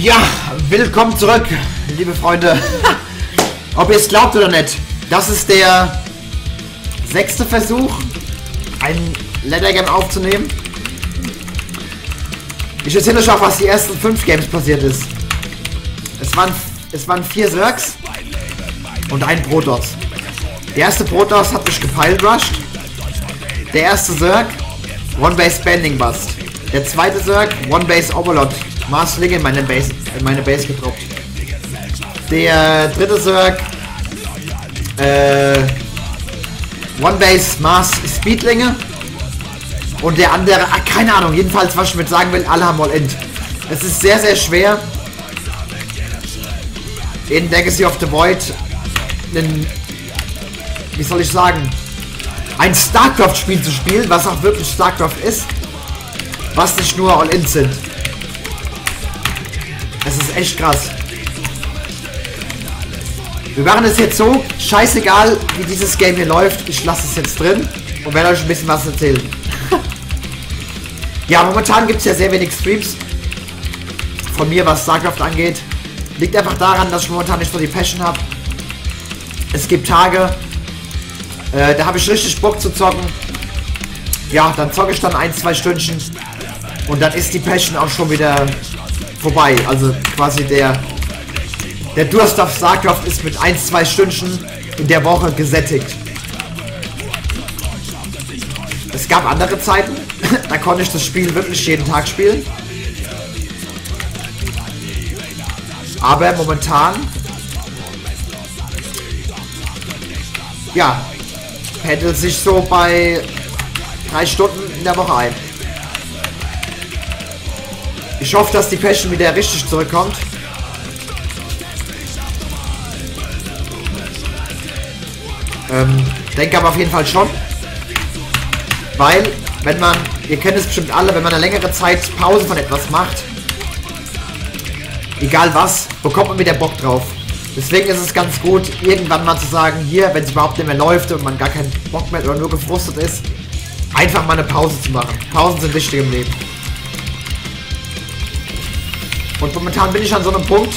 Ja, willkommen zurück, liebe Freunde. Ob ihr es glaubt oder nicht, das ist der sechste Versuch, ein Leather Game aufzunehmen. Ich erzähle euch auch, was die ersten fünf Games passiert ist. Es waren, es waren vier Zergs und ein Protoss. Der erste Protoss hat mich gepiled-rushed. Der erste Zerg, One-Base Banding Bust. Der zweite Zerg, One-Base Overlord. Mars in meine Base, in meine Base gedroppt. Der dritte Zerg, äh, One-Base Mars Speedlinge. Und der andere, ah, keine Ahnung, jedenfalls, was ich mit sagen will, alle haben All-Int. Es ist sehr, sehr schwer, in Legacy of the Void einen, wie soll ich sagen, ein StarCraft-Spiel zu spielen, was auch wirklich StarCraft ist, was nicht nur All-In sind. Es ist echt krass. Wir machen es jetzt so, scheißegal wie dieses Game hier läuft, ich lasse es jetzt drin und werde euch ein bisschen was erzählen. ja, momentan gibt es ja sehr wenig Streams von mir, was StarCraft angeht. Liegt einfach daran, dass ich momentan nicht so die Passion habe. Es gibt Tage, äh, da habe ich richtig Bock zu zocken. Ja, dann zocke ich dann ein, zwei Stündchen. Und dann ist die Passion auch schon wieder vorbei. Also quasi der, der Durst auf StarCraft ist mit ein, zwei Stündchen in der Woche gesättigt. Es gab andere Zeiten, da konnte ich das Spiel wirklich jeden Tag spielen. Aber momentan ja, pendelt sich so bei drei Stunden in der Woche ein. Ich hoffe, dass die Passion wieder richtig zurückkommt. Ähm, denke aber auf jeden Fall schon. Weil, wenn man, ihr kennt es bestimmt alle, wenn man eine längere Zeit Pause von etwas macht, egal was, bekommt man wieder Bock drauf. Deswegen ist es ganz gut, irgendwann mal zu sagen, hier, wenn es überhaupt nicht mehr läuft und man gar keinen Bock mehr oder nur gefrustet ist, einfach mal eine Pause zu machen. Pausen sind wichtig im Leben. Und momentan bin ich an so einem Punkt,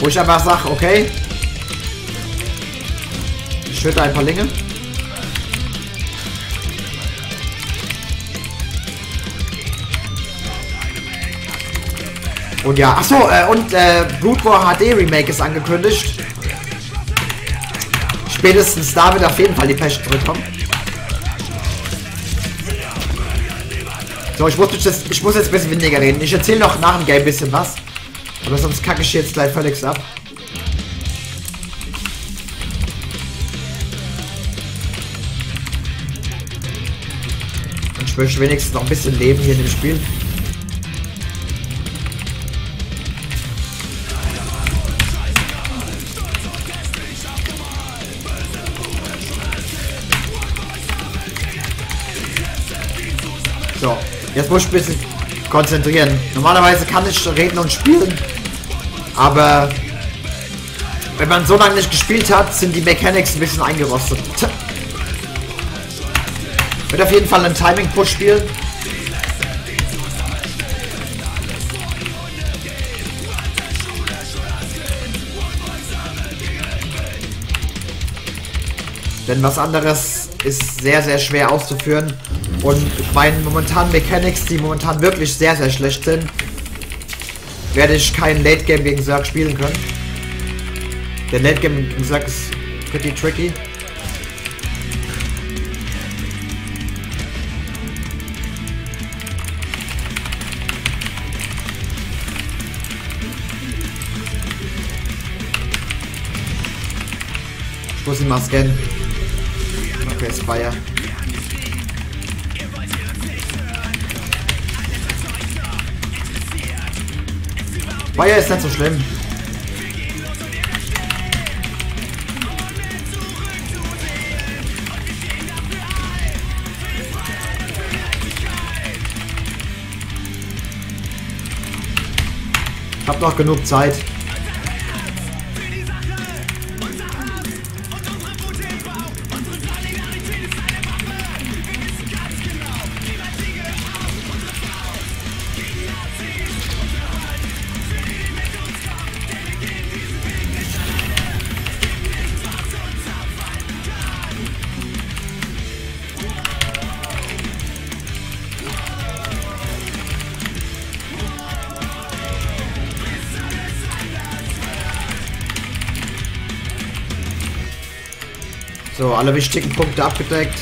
wo ich einfach sage, okay, ich schütte ein paar Linge. Und ja, achso, äh, und äh, Brood War HD Remake ist angekündigt. Spätestens da wird auf jeden Fall die Patch zurückkommen. So, ich muss, jetzt, ich muss jetzt ein bisschen weniger reden. Ich erzähle noch nach dem Game ein bisschen was. Aber sonst kacke ich jetzt gleich völlig ab. Und ich möchte wenigstens noch ein bisschen leben hier in dem Spiel. So, jetzt muss ich bisschen konzentrieren. Normalerweise kann ich reden und spielen, aber wenn man so lange nicht gespielt hat, sind die Mechanics ein bisschen eingerostet. Wird auf jeden Fall ein Timing-Push spielen. Denn was anderes ist sehr, sehr schwer auszuführen. Und meinen momentanen Mechanics, die momentan wirklich sehr, sehr schlecht sind, werde ich kein Late Game gegen Zerg spielen können. Der Late Game gegen Zerg ist pretty tricky. Ich muss ihn mal scannen. Okay, Spire. Feuer ist nicht so schlimm. Ich hab noch genug Zeit. So, alle wichtigen Punkte abgedeckt.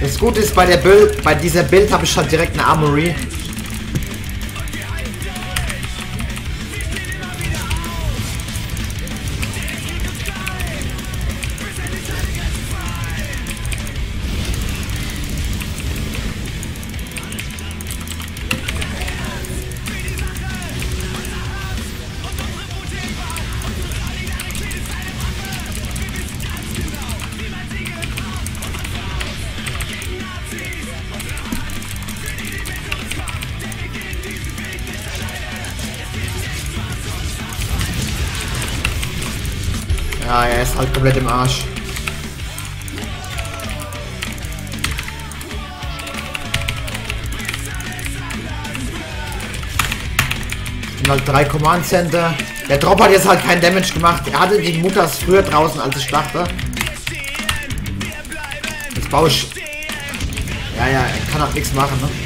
Das Gute ist, bei der Bild, bei dieser Bild habe ich halt direkt eine Armory. Ja, er ist halt komplett im Arsch. halt drei Command Center. Der Drop hat jetzt halt keinen Damage gemacht. Er hatte die Mutters früher draußen, als ich dachte. Jetzt baue ich... Ja, ja, er kann auch nichts machen, ne?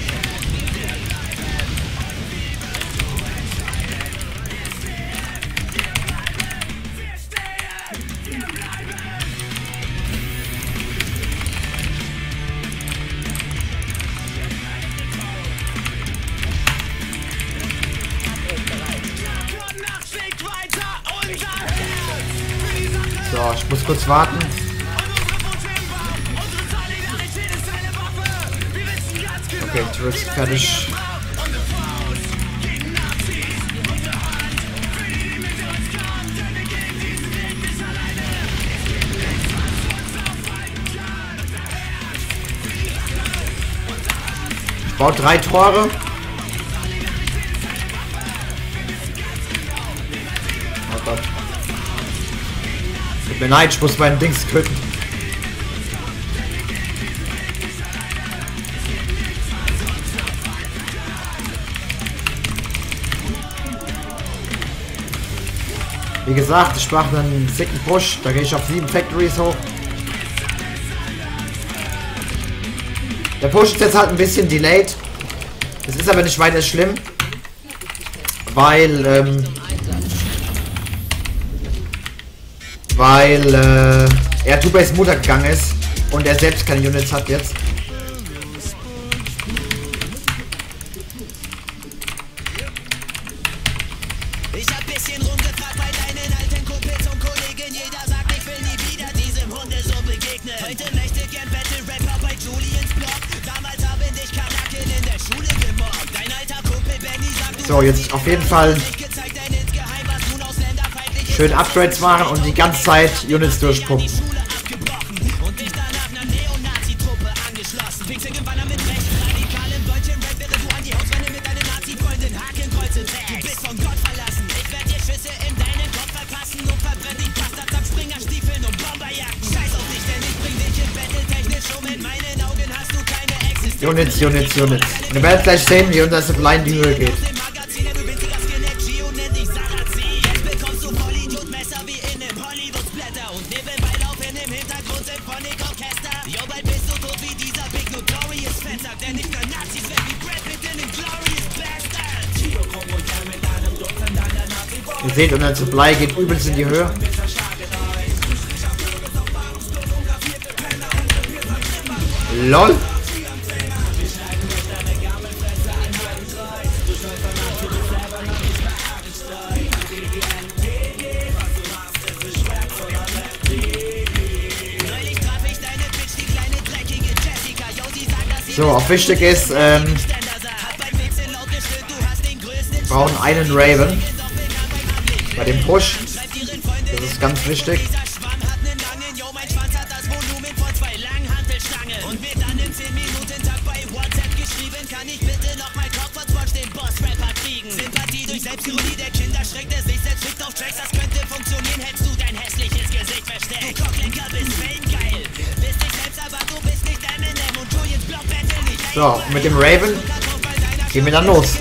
Kurz warten. Okay, Turret ist fertig. Baue drei Tore. Tut mir leid, ich muss meinen Dings töten. Wie gesagt, ich mache einen sicken Push. Da gehe ich auf sieben Factories hoch. Der Push ist jetzt halt ein bisschen delayed. Das ist aber nicht weiter schlimm. Weil, ähm, weil äh, er Tubers Mutter gegangen ist und er selbst keine Units hat jetzt. So, jetzt auf jeden Fall schön Upgrades machen und die ganze Zeit Units durchpumpen. Schule abgebrochen und dich danach einer Neonazi-Truppe angeschlossen. Fingst irgendwann an mit rechts radikalem deutschen seht, unser Supply geht übelst in die Höhe. LOL. So, auch wichtig ist, ähm, brauchen einen Raven. Bei dem Push. Das ist ganz wichtig. Dieser Schwamm hat nen langen, yo, mein Schwanz hat das Volumen von zwei Langhantelstangen. Und mir dann im 10 Minuten Tag bei WhatsApp geschrieben, kann ich bitte noch mal Cockwarts den Boss-Rapper kriegen. Sympathie durch Selbstironie der Kinder schreckt es sich selbst schickt auf Tracks, das könnte funktionieren, hättest du dein hässliches Gesicht versteckt. Du Cocklenker bist fame-geil, bist dich selbst, aber du bist nicht Eminem und Julians Block Battle nicht. So, mit dem Raven gehen wir dann los.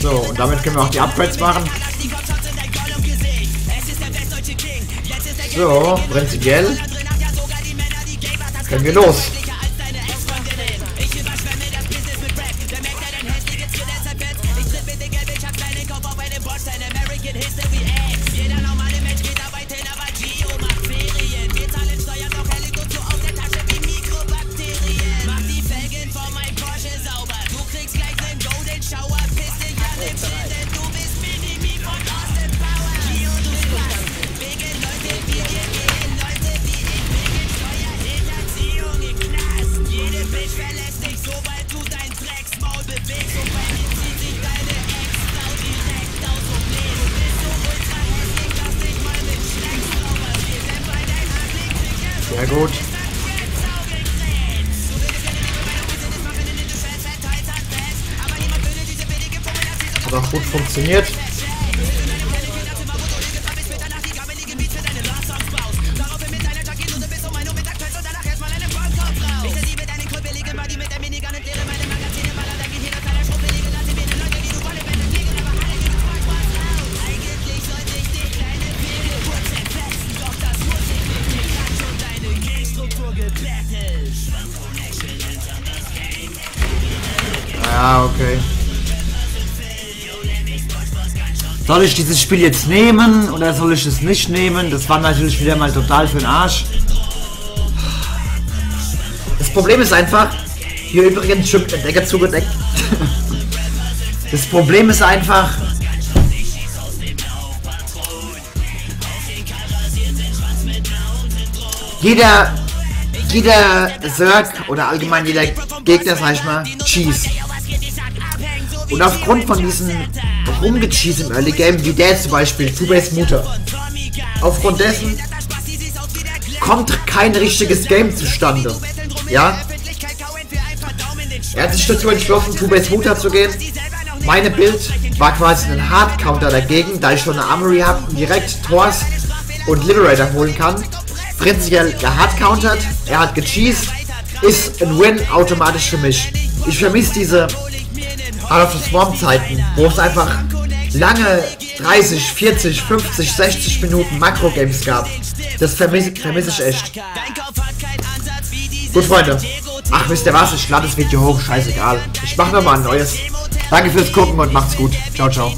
So, und damit können wir auch die Upgrades machen. die Kopfshots in dein Gollum-Gesicht. Verlässt dich, sobald du dein Drecksmaul bewegst. Und bei mir zieht sich deine Ex-Frau direkt aus dem Leben. Du bist so ultra hässlich, dass dich mal mit Schlecks sauber wird. Denn bei dein Anblick sicher so Sehr gut. Hat auch gut funktioniert. Soll ich dieses Spiel jetzt nehmen oder soll ich es nicht nehmen? Das war natürlich wieder mal total für den Arsch. Das Problem ist einfach, hier übrigens Chip der Decker zugedeckt. Das Problem ist einfach, jeder, jeder Zerg oder allgemein jeder Gegner, sag ich mal, Cheese. Und aufgrund von diesem Rumgecheese im Early Game, wie der zum Beispiel, Two-Base Mutter, aufgrund dessen kommt kein richtiges Game zustande. Ja? Er hat sich dazu entschlossen, Two-Base Mutter zu gehen. Meine Bild war quasi ein Hard-Counter dagegen, da ich schon eine Armory habe und direkt Tors und Liberator holen kann. Prinzipiell er hat countert, er hat gecheased, ist ein Win automatisch für mich. Ich vermisse diese Out of the Swarm Zeiten, wo es einfach lange 30, 40, 50, 60 Minuten Makro-Games gab. Das vermisse vermiss ich echt. Gut, Freunde. Ach, wisst ihr was? Ich lade das Video hoch. Scheißegal. Ich mache nochmal ein neues. Danke fürs Gucken und macht's gut. Ciao, ciao.